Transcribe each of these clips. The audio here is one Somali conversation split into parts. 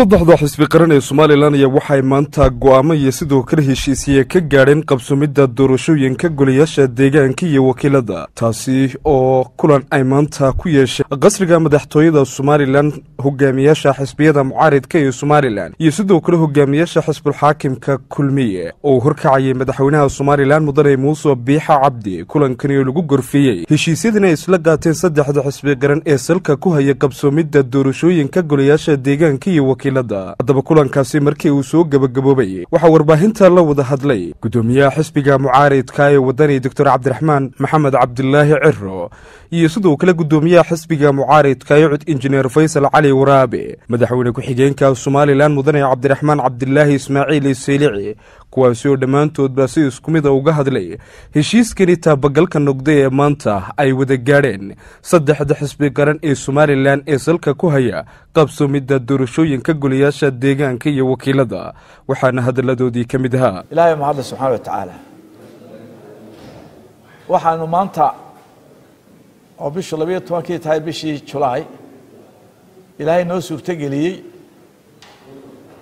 saddexda xisbi qaran ee somalilan ayaa waxay maanta go'aamo iyo sidoo kale heshiisiye ka gaadheen qabsumidda doorashooyinka golayaasha deegaanka iyo wakiilada taasi oo kulan ay maanta ku yeesheen qasriga madaxtooyada somalilan hogaamiyaasha xisbiyada mucaaridka ee somalilan iyo sidoo kale hogaamiyaasha xisbulxaakimka kulmiye oo horkacayay madaxweynaha somalilan mudane muuse biixa cabdi kulankani oo lagu gorfeeyey heshiisyadana ay isla qaateen saddexda xisbi qaran ee salka ku haya qabsoomidda doorashooyinka golayaasha deegaanka iyo wakiilada haddaba kulankaasi markii uu soo gebagaboobay waxaa warbaahinta la wada hadlay gudoomiyaha xisbiga mucaaridka ee wadani doctor cabdiraxmaan maxamed cabdilaahi ciro iyo sidoo kale gudoomiyaha xisbiga mucaaridka ee cud injineer faysal cali waraabe madaxweyne ku-xigeenka somalilan mudane cabdiraxmaan cabdilaahi ismaaciil iseylici kuwaasi oo dhammaantoodba si isku mida uga hadlay heshiiskani taabagalka noqday ee maanta ay wada gaadheen saddexda xisbi qaran ee somalilan ee salka ku haya qabsoomidda doorashooyinka golayaasha deegaanka iyo wakiilada waxaana hadalladoodii ka mid ahaa. Ilaahay mahadle subxaana wa waxaanu maanta oo bishu labayo tobankii tahay bishii julaay ilaahay noo suurtogeliyey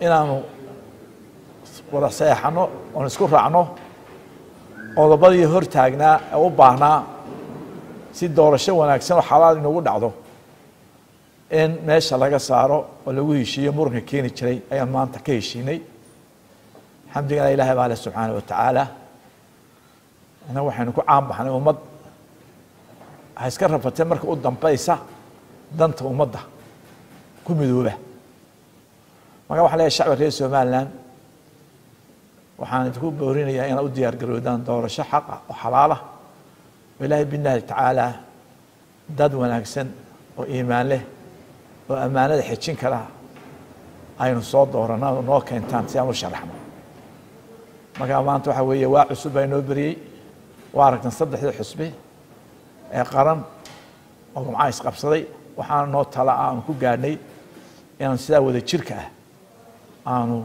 inaanu wada seexano oon isku raacno qodobadii hor taagnaa ee u baahnaa si doorasho wanaagsan oo xalaal inugu dhacdo in meesha laga saaro oo lagu heshiiyo muranka keeni jiray ayaan maanta ka heshiinay. Xamdigana ilahay baa leh subxaana wa tacaala annaga waxaynu ku caan ummad. Waxay iska rafatee marka u dambaysa danta ummadda ku midooba. Marka waxaa leeyahay shacbi reer somaliland waxaan idinku boorinayaa inaad u diyaar garoodaan doorasho xaqa oo xalaalah oo ilaahay billahi tacaala dad wanaagsan oo iimaan leh oo ammaanada xejin kara aynu soo doorana oo noo keentaan si aan u sharaxno markaa maanta waxaa weeye waa cusub baa inoo beriyey waa aragtan saddexdii xusbi ee qaran oo gumcaha isqabsaday waxaana noo tala ah ku gaadhnay inaanu sidaa wada jirka ah aanu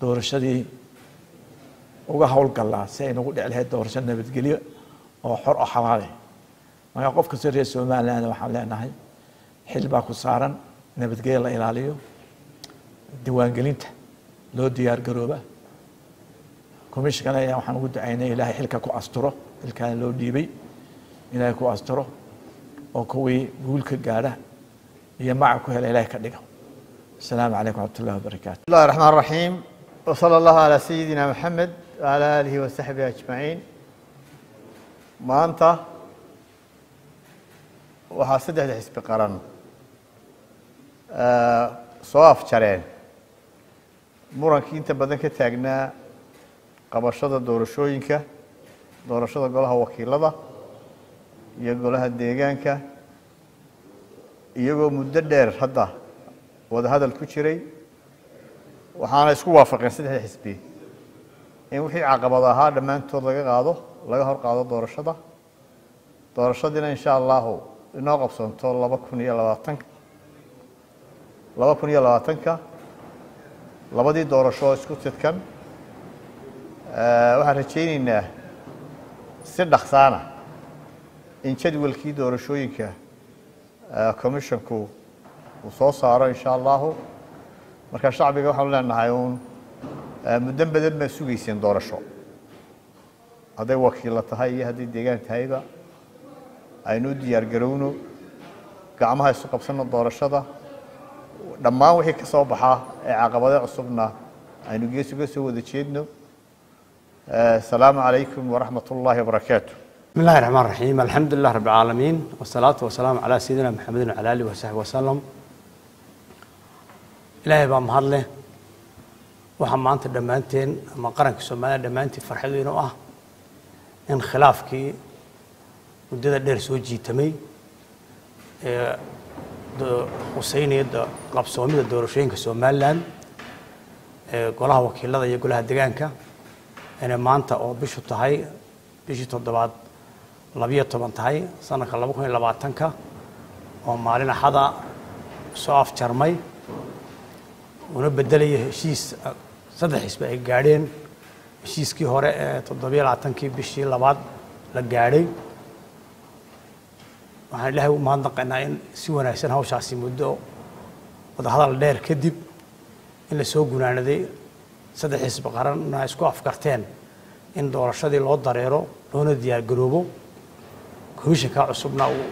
doorashadii uga howlgallaa si ay nagu dhici lahayd doorasho nabadgelyo oo xor oo xalaale. Markaa qof kastoo reer somaliland waxaan leenahay xil baa ku saaran nabadgelyo la ilaaliyo diiwaangelinta loo diyaar garooba. Commishinkana ayaa waxaan ugu ducaynay ilaahay xilka ku asturo xilkaana loo dhiibay. Ilaahay ku asturo oo kuwii guulka gaadha iyo maca ku hela ilahay ka dhiga asalaamu calaykum wraxmat ullahi wabarakaatu bismillahi raxmaan raxiim wsala allahu calaa sayidina maxamed wcala aalihi wasaxbihi ajmaciin. Maanta waxaa saddexda xisbi qaran soo afjareen murankii inta badan ka taagnaa qabashada doorashooyinka doorashada golaha wakiilada iyo golaha deegaanka iyagoo muddo dheer hadda wadahadal ku jiray waxaana isku waafaqeen saddexda xisbi in wixii caqabad ahaa dhammaantood laga qaado laga hor qaado doorashada doorashadiina insha allahu inoo qabsanto laba kun iyo labaatanka laba kun iyo labaatanka labadii doorasho oo isku tidkan waxaan rajayneynaa si dhaksaana in jadwalkii doorashooyinka commissionku uu soo saaro insha allahu marka shacbiga waxaanu leenahay uun muddo badan baa sugayseen doorasho hadday wakiilla tahay iyo hadday deegaan tahayba aynu u diyaar gacmaha isu qabsanno doorashada dhammaan wixii ka soo baxaa ee caqabado cusubna aynu gees uga soo wada jeedno. Eh, Asalaamu calaykum waraxmat ullaahi wabarakaatu bismi illahi raxmaan raxiim alxamdulilah rabbi alcaalamiin wasalaatu wasalaamu calaa sayidina maxamedin wcala alihi wasaxbi wasalam ilaahay baa mahad leh. Waxaa maanta dhammaanteen ama qaranka soomaaliya dhammaantiin farxadiinu ah in khilaafkii muddada dheer soo jiitamay. Ee huseynaya qabsoomida doorashooyinka somalilan ee golaha wakiilada iyo golaha degaanka inay maanta oo bishu tahay bishii toddobaad labiyo toban tahay sanadka laba kun iyo labaatanka oo maalin axada soo afjarmay una bedelaya heshiis saddex xisbi ay gaadheen heshiiskii hore ee toddobiyo labaatankii bishii labaad la gaadhay waxaan ilaahay u mahadnaqaynaa in si wanaagsan hawshaasi muddo wadahadal dheer kadib in la soo gunaanaday saddex xisbi qaranna isku afkarteen in doorashadii loo dareero loona diyaargaroobo komishanka cusubna uu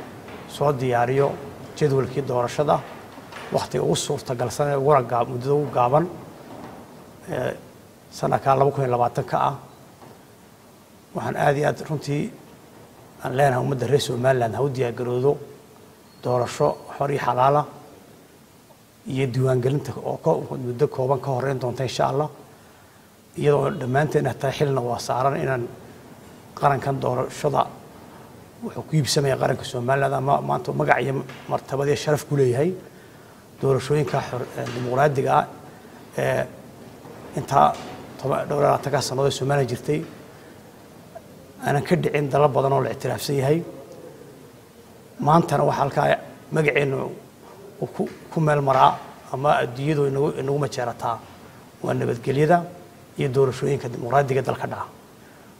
soo diyaariyo jadwalkii doorashada wakhtiga ugu suurtagalsan ee uguna muddada ugu gaaban ee sanadkaa laba kun iyo labaatanka ah. Waxaan aad iyo aad runtii aan leenahay ummadda reer somaliland ha u diyaargaroodo doorasho xor iyo xalaala iyo diiwaangelinta oo muddo kooban ka horeyn doonta insha allah iyadoo dhammaanteen tahay xilna waa saaran inaan qarankan doorashada wuxuu ku iibsamaya qaranka somaliland ama maanta magac iyo martabad sharaf ku leeyahay. Doorashooyinka dimuqraadiga ah ee intaa dhowr ee somaliland jirtay aanan ka dhicin dalal badan oo la ictiraafsan yahay. Maantana waxaa halkaa magaceenu uu ku- meel maraa ama adduunyadu inagu majeerataa. Waa nabadgelyada iyo doorashooyinka dimuqraadiga dalka dhaca.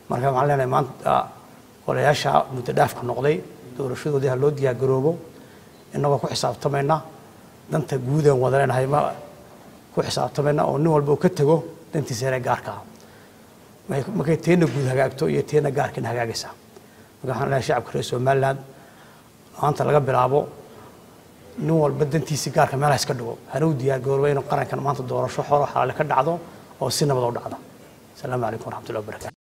Marka waxaan leenahay maanta olayaasha muddo dhaafka noqday doorashadoodii ha loo diyaargaroobo innagoo ku xisaabtamayna danta guud aan wada leenahay ma ku xisaabtamayna oo nin walba uu ka tego dantiisa yaree gaarka ah markay- teena guud hagaagto iyo teena gaarkiina hagaagaysaa marka waxaan leeyahay shacabka reer somaliland maanta laga bilaabo nin walba dantiisii gaarka meelaha iska dhigo. Hana u diyaargarooba inuu qarankan maanta doorasho xoro xalaale ka dhacdo oo si nabad u dhacda. Asalaamu calaykum waraxmatullahi wabarakatu